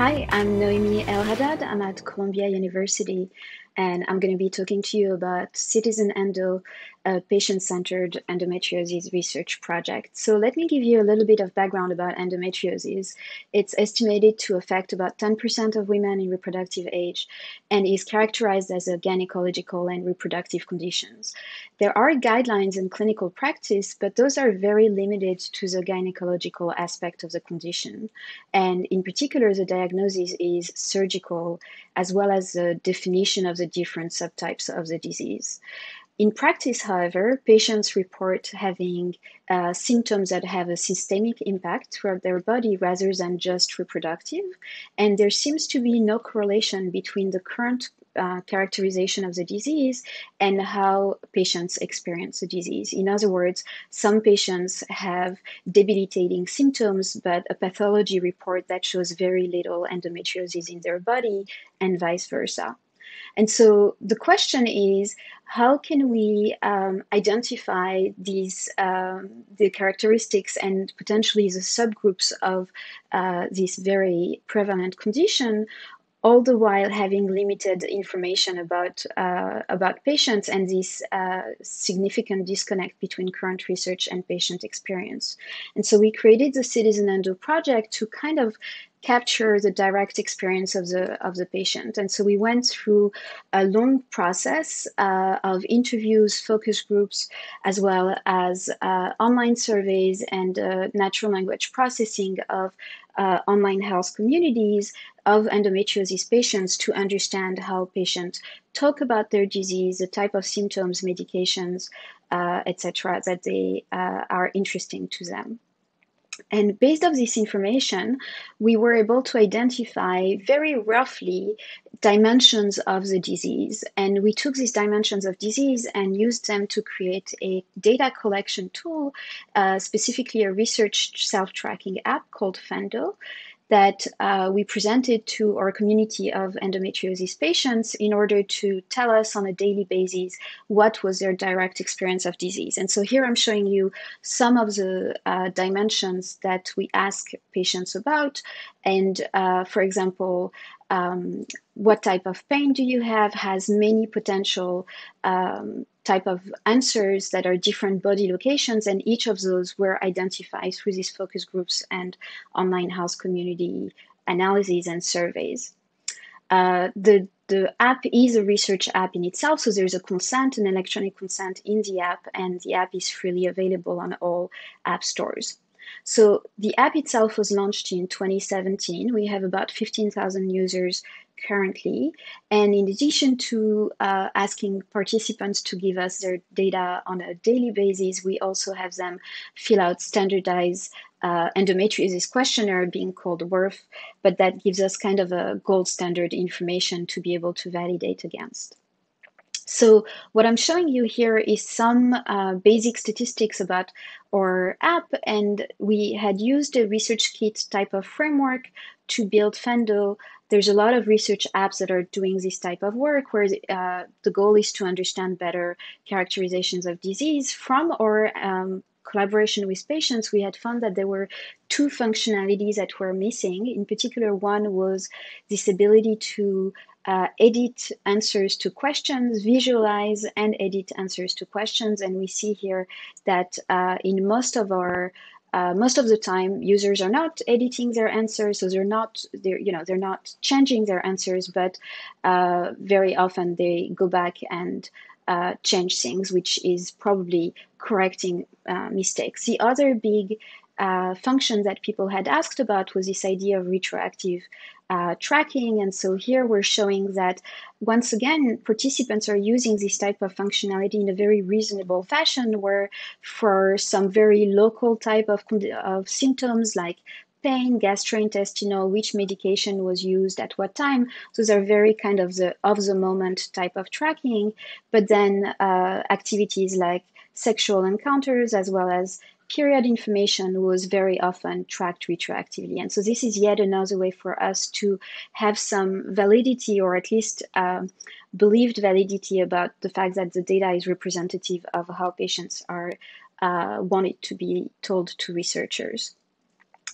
Hi, I'm Noémie Elhadad. I'm at Columbia University, and I'm going to be talking to you about CitizenEndo, uh, a patient centered endometriosis research project. So, let me give you a little bit of background about endometriosis. It's estimated to affect about 10% of women in reproductive age and is characterized as a gynecological and reproductive conditions. There are guidelines in clinical practice, but those are very limited to the gynecological aspect of the condition. And in particular, the diagnosis is surgical, as well as the definition of the different subtypes of the disease. In practice, however, patients report having uh, symptoms that have a systemic impact throughout their body rather than just reproductive. And there seems to be no correlation between the current uh, characterization of the disease and how patients experience the disease. In other words, some patients have debilitating symptoms, but a pathology report that shows very little endometriosis in their body, and vice versa. And so the question is, how can we um, identify these um, the characteristics and potentially the subgroups of uh, this very prevalent condition all the while having limited information about uh, about patients and this uh, significant disconnect between current research and patient experience. And so we created the CitizenEndo project to kind of capture the direct experience of the of the patient. And so we went through a long process uh, of interviews, focus groups, as well as uh, online surveys and uh, natural language processing of uh, online health communities of endometriosis patients to understand how patients talk about their disease, the type of symptoms, medications, uh, etc., that they uh, are interesting to them. And based on this information, we were able to identify very roughly dimensions of the disease. And we took these dimensions of disease and used them to create a data collection tool, uh, specifically a research self tracking app called Phendo that uh, we presented to our community of endometriosis patients in order to tell us on a daily basis what was their direct experience of disease. And so here I'm showing you some of the uh, dimensions that we ask patients about. And uh, for example, um, what type of pain do you have has many potential um, type of answers that are different body locations and each of those were identified through these focus groups and online health community analyses and surveys uh, the the app is a research app in itself, so there's a consent, an electronic consent in the app, and the app is freely available on all app stores. So the app itself was launched in 2017. We have about 15,000 users currently. And in addition to uh, asking participants to give us their data on a daily basis, we also have them fill out standardized uh, endometriosis questionnaire being called WERF, but that gives us kind of a gold standard information to be able to validate against. So what I'm showing you here is some uh, basic statistics about our app, and we had used a ResearchKit type of framework to build Phendo. There's a lot of research apps that are doing this type of work where uh, the goal is to understand better characterizations of disease from our um, collaboration with patients, we had found that there were two functionalities that were missing. In particular, one was this ability to uh, edit answers to questions, visualize and edit answers to questions. And we see here that uh, in most of our uh, most of the time users are not editing their answers so they're not they're you know they're not changing their answers but uh, very often they go back and uh, change things which is probably correcting uh, mistakes the other big uh, function that people had asked about was this idea of retroactive uh, tracking. And so here we're showing that once again, participants are using this type of functionality in a very reasonable fashion, where for some very local type of, of symptoms like pain, gastrointestinal, which medication was used at what time. Those are very kind of the of the moment type of tracking. But then uh, activities like sexual encounters as well as period information was very often tracked retroactively. And so this is yet another way for us to have some validity or at least um, believed validity about the fact that the data is representative of how patients are uh, wanted to be told to researchers.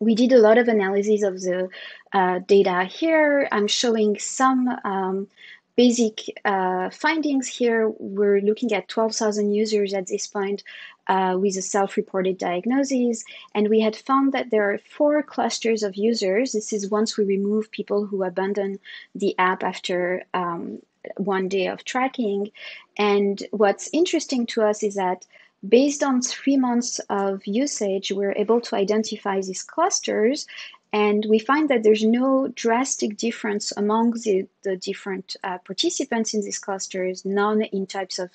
We did a lot of analysis of the uh, data here. I'm showing some um, basic uh, findings here. We're looking at 12,000 users at this point uh, with a self-reported diagnosis, and we had found that there are four clusters of users. This is once we remove people who abandon the app after um, one day of tracking. And what's interesting to us is that Based on three months of usage, we're able to identify these clusters and we find that there's no drastic difference among the, the different uh, participants in these clusters, none in types of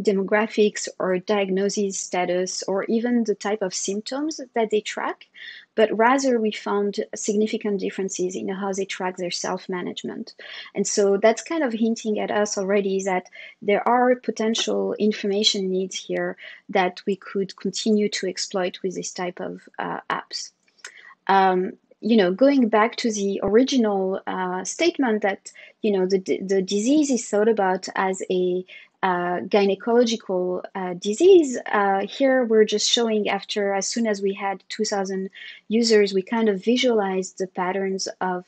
demographics or diagnosis status, or even the type of symptoms that they track. But rather, we found significant differences in how they track their self management. And so that's kind of hinting at us already that there are potential information needs here that we could continue to exploit with this type of uh, apps. Um, you know, going back to the original uh, statement that you know the the disease is thought about as a uh, gynecological uh, disease. Uh, here we're just showing after as soon as we had 2,000 users, we kind of visualized the patterns of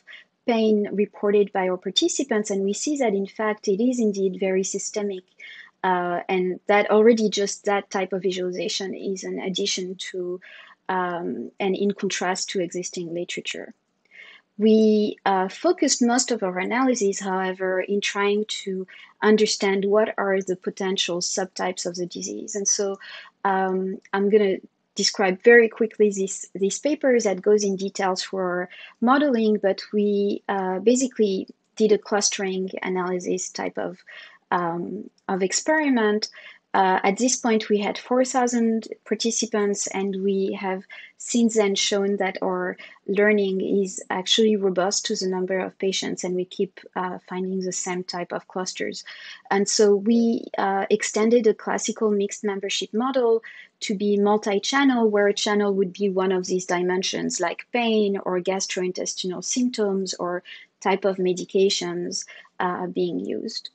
pain reported by our participants, and we see that in fact it is indeed very systemic. Uh, and that already just that type of visualization is an addition to um, and in contrast to existing literature. We uh, focused most of our analysis, however, in trying to understand what are the potential subtypes of the disease. And so um, I'm going to describe very quickly this, these papers that goes in details for modeling, but we uh, basically did a clustering analysis type of, um, of experiment uh, at this point, we had 4,000 participants, and we have since then shown that our learning is actually robust to the number of patients, and we keep uh, finding the same type of clusters. And so we uh, extended a classical mixed membership model to be multi-channel, where a channel would be one of these dimensions, like pain or gastrointestinal symptoms or type of medications uh, being used.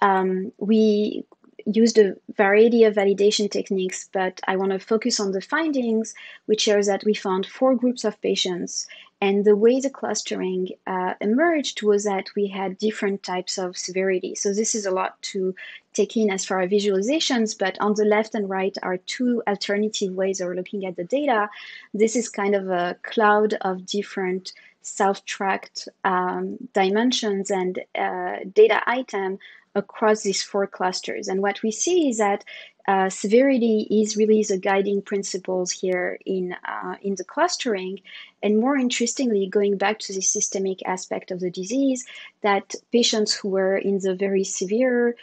Um, we used a variety of validation techniques, but I want to focus on the findings, which shows that we found four groups of patients. And the way the clustering uh, emerged was that we had different types of severity. So this is a lot to take in as far as visualizations, but on the left and right are two alternative ways of looking at the data. This is kind of a cloud of different self-tracked um, dimensions and uh, data item across these four clusters. And what we see is that uh, severity is really the guiding principles here in uh, in the clustering. And more interestingly, going back to the systemic aspect of the disease, that patients who were in the very severe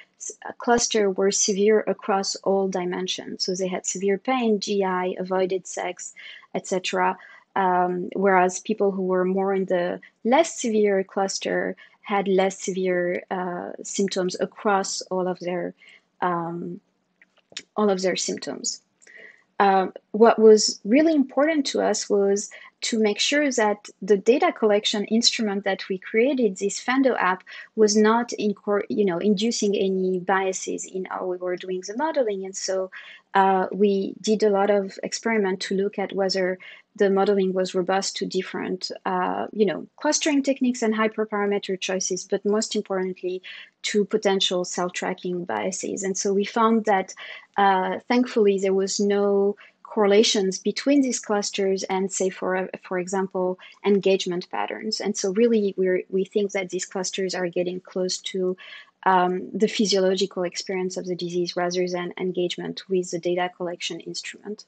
uh, cluster were severe across all dimensions. So they had severe pain, GI, avoided sex, etc. Um, whereas people who were more in the less severe cluster had less severe uh, symptoms across all of their um, all of their symptoms. Um, what was really important to us was to make sure that the data collection instrument that we created, this Phendo app, was not you know, inducing any biases in how we were doing the modeling. And so uh, we did a lot of experiment to look at whether the modeling was robust to different, uh, you know, clustering techniques and hyperparameter choices, but most importantly, to potential self-tracking biases. And so we found that, uh, thankfully, there was no correlations between these clusters and, say, for for example, engagement patterns. And so really, we we think that these clusters are getting close to um, the physiological experience of the disease rather than engagement with the data collection instrument.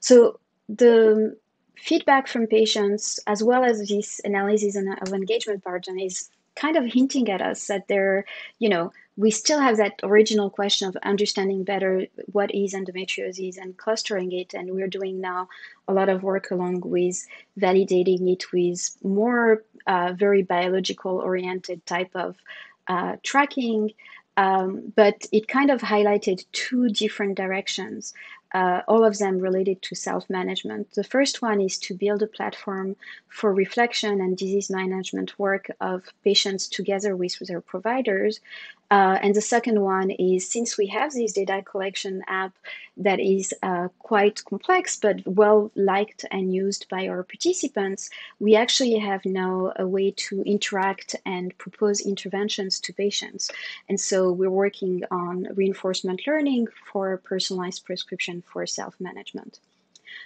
So the feedback from patients, as well as this analysis of engagement pattern, is kind of hinting at us that there, you know, we still have that original question of understanding better what is endometriosis and clustering it. And we're doing now a lot of work along with validating it with more uh, very biological oriented type of uh, tracking. Um, but it kind of highlighted two different directions uh, all of them related to self management. The first one is to build a platform for reflection and disease management work of patients together with their providers. Uh, and the second one is since we have this data collection app, that is uh, quite complex but well liked and used by our participants, we actually have now a way to interact and propose interventions to patients. And so we're working on reinforcement learning for personalized prescription for self management.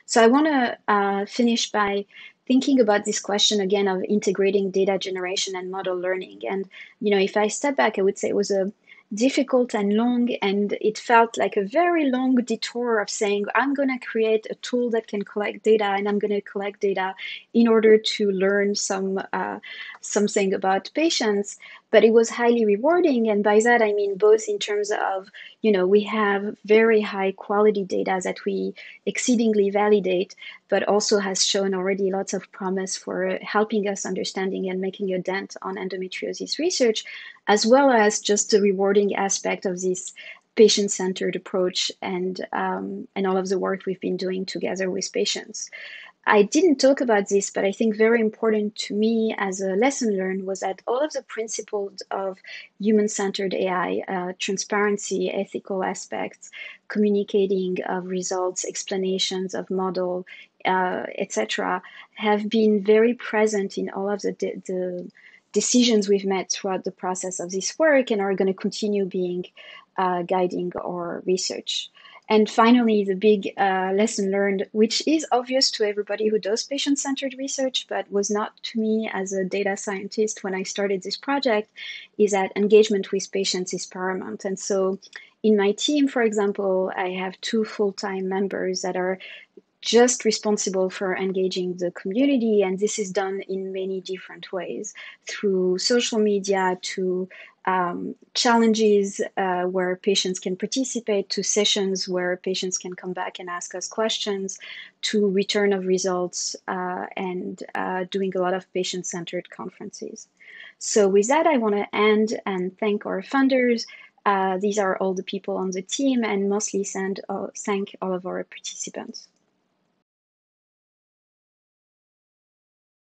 So I want to uh, finish by thinking about this question again of integrating data generation and model learning. And, you know, if I step back, I would say it was a difficult and long and it felt like a very long detour of saying i'm going to create a tool that can collect data and i'm going to collect data in order to learn some uh, something about patients but it was highly rewarding. And by that i mean both in terms of you know we have very high quality data that we exceedingly validate but also has shown already lots of promise for helping us understanding and making a dent on endometriosis research as well as just the rewarding aspect of this patient-centered approach and um, and all of the work we've been doing together with patients I didn't talk about this, but I think very important to me as a lesson learned was that all of the principles of human centered AI, uh, transparency, ethical aspects, communicating of results, explanations of model, uh, etc., have been very present in all of the, the decisions we've made throughout the process of this work and are going to continue being uh, guiding our research. And finally, the big uh, lesson learned, which is obvious to everybody who does patient centered research, but was not to me as a data scientist when I started this project, is that engagement with patients is paramount. And so, in my team, for example, I have two full time members that are just responsible for engaging the community. And this is done in many different ways through social media to um, challenges uh, where patients can participate, to sessions where patients can come back and ask us questions, to return of results, uh, and uh, doing a lot of patient centered conferences. So, with that, I want to end and thank our funders. Uh, these are all the people on the team, and mostly send, uh, thank all of our participants.